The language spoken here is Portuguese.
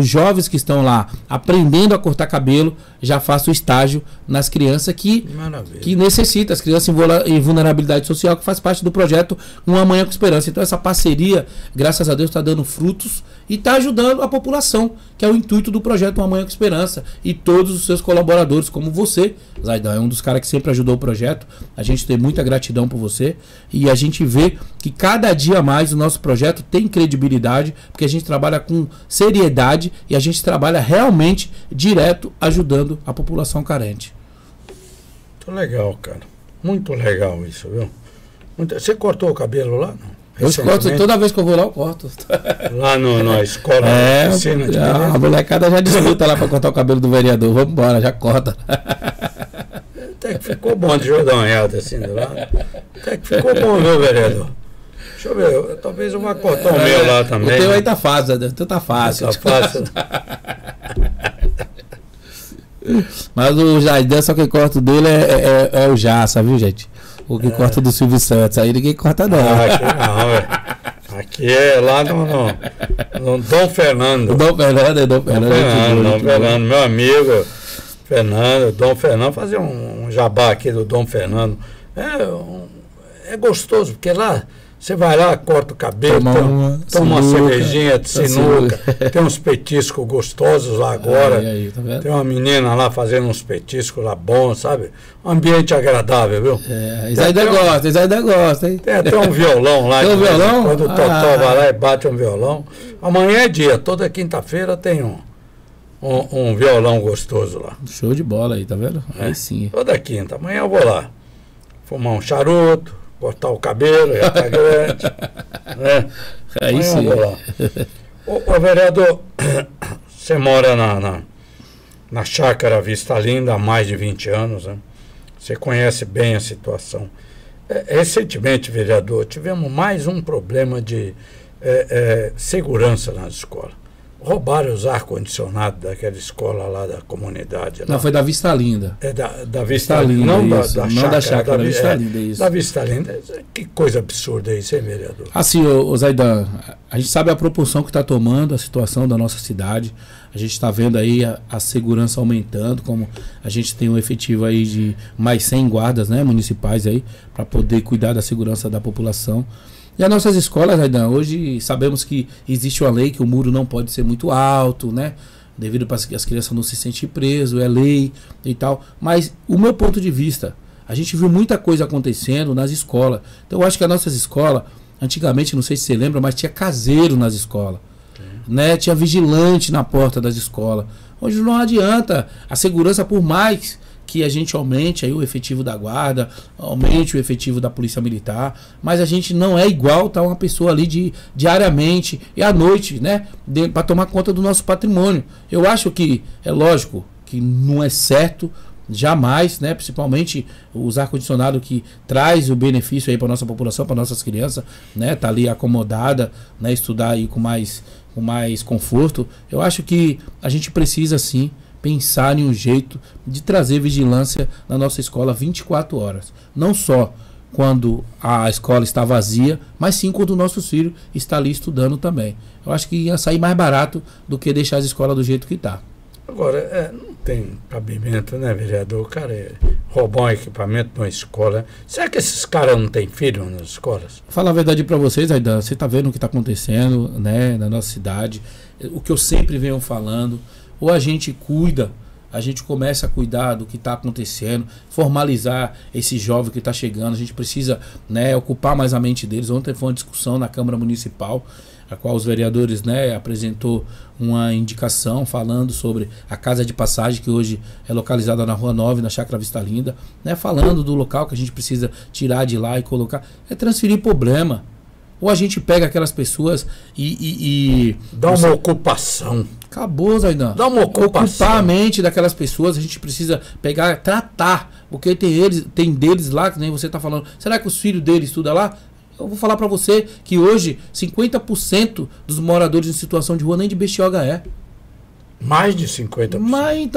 os jovens que estão lá aprendendo a cortar cabelo já façam estágio nas crianças que, que necessitam, as crianças em vulnerabilidade social, que faz parte do projeto Uma Manhã com Esperança. Então essa parceria, graças a Deus, está dando frutos e está ajudando a população, que é o intuito do projeto Uma Manhã com Esperança. E todos os seus colaboradores, como você, Zaidan, é um dos caras que sempre ajudou o projeto. A gente tem muita gratidão por você. E a gente vê que cada dia mais o nosso projeto tem credibilidade, porque a gente trabalha com seriedade e a gente trabalha realmente direto ajudando a população carente. Muito legal, cara. Muito legal isso, viu? Muito... Você cortou o cabelo lá? Não? Eu corto, toda vez que eu vou lá, eu corto. Lá no, na escola, é, na piscina já, A molecada já disputa lá para cortar o cabelo do vereador. Vamos embora, já corta. Até que ficou bom, eu dar uma olhada assim do lado. Até que ficou bom, viu, vereador? Deixa eu ver, talvez eu vá cortar o é, meu lá também. O teu aí tá fácil, o teu tá fácil. Tá fácil. Mas o Jaidan, só quem corta dele é, é, é, o Jaça, viu, gente? O que é. corta do Silvio Santos. Aí ninguém corta, não. Ah, aqui não, é. Aqui é lá no, no, no Dom Fernando. O Dom Fernando é Dom Fernando. Dom Fernando, Dom Fernando meu amigo. Fernando, Dom Fernando, fazer um, um jabá aqui do Dom Fernando. É, um, é gostoso, porque lá você vai lá, corta o cabelo, toma, uma, toma uma cervejinha de sinuca, tem uns petiscos gostosos lá agora. Aí, aí, tá tem uma menina lá fazendo uns petiscos lá bons, sabe? Um ambiente agradável, viu? É, Isaída um, gosta, Isaída gosta, hein? Tem até um violão lá. Tem um violão? Quando o Totó ah. vai lá e bate um violão. Amanhã é dia, toda quinta-feira tem um, um, um, violão gostoso lá. Show de bola aí, tá vendo? É. Aí sim. Toda quinta. Amanhã eu vou lá. Fumar um charuto cortar o cabelo, já está grande. né? É isso aí. Ô, ô, vereador, você mora na, na, na chácara Vista Linda há mais de 20 anos, né? Você conhece bem a situação. É, recentemente, vereador, tivemos mais um problema de é, é, segurança nas escolas roubaram os ar-condicionados daquela escola lá da comunidade. Lá. Não, foi da Vista Linda. É da, da Vista, Vista Linda, não, da, da, não chácara, da chácara, da, Vista é, Linda, isso. Da Vista Linda. Que coisa absurda isso, hein, vereador? Assim, ô, Zaidan, a gente sabe a proporção que está tomando a situação da nossa cidade. A gente está vendo aí a, a, segurança aumentando, como a gente tem um efetivo aí de mais 100 guardas né, municipais aí, para poder cuidar da segurança da população. E as nossas escolas, Aidan, hoje sabemos que existe uma lei que o muro não pode ser muito alto, né? Devido para as crianças não se sentem presas, é lei e tal. Mas o meu ponto de vista, a gente viu muita coisa acontecendo nas escolas. Então eu acho que as nossas escolas, antigamente, não sei se você lembra, mas tinha caseiro nas escolas. Né? Tinha vigilante na porta das escolas. Hoje não adianta. A segurança, por mais que a gente aumente aí o efetivo da guarda, aumente o efetivo da polícia militar, mas a gente não é igual tá? Uma pessoa ali de diariamente e à noite, né, para tomar conta do nosso patrimônio. Eu acho que é lógico que não é certo jamais, né, principalmente os ar condicionado que traz o benefício aí para nossa população, para nossas crianças, né, tá ali acomodada, né, estudar aí com mais com mais conforto. Eu acho que a gente precisa sim pensar em um jeito de trazer vigilância na nossa escola 24 horas. Não só quando a escola está vazia, mas sim quando o nosso filho está ali estudando também. Eu acho que ia sair mais barato do que deixar as escolas do jeito que está. Agora, é, não tem cabimento, né, vereador? O cara é roubar um equipamento numa escola. Será que esses caras não têm filho nas escolas? Falar a verdade para vocês, Aidan, você está vendo o que está acontecendo né, na nossa cidade. O que eu sempre venho falando ou a gente cuida, a gente começa a cuidar do que está acontecendo, formalizar esse jovem que está chegando. A gente precisa né, ocupar mais a mente deles. Ontem foi uma discussão na Câmara Municipal, a qual os vereadores né, apresentou uma indicação falando sobre a casa de passagem que hoje é localizada na Rua 9, na Chácara Vista Linda, né, falando do local que a gente precisa tirar de lá e colocar. É transferir problema. Ou a gente pega aquelas pessoas e. e, e Dá uma você... ocupação. Acabou, Zaidan. Dá uma ocupação. Ocupar a mente daquelas pessoas, a gente precisa pegar, tratar. Porque tem eles, tem deles lá, que nem você está falando. Será que os filhos deles estudam lá? Eu vou falar para você que hoje 50% dos moradores em situação de rua nem de bestioga é. Mais de 50%. Mas, então,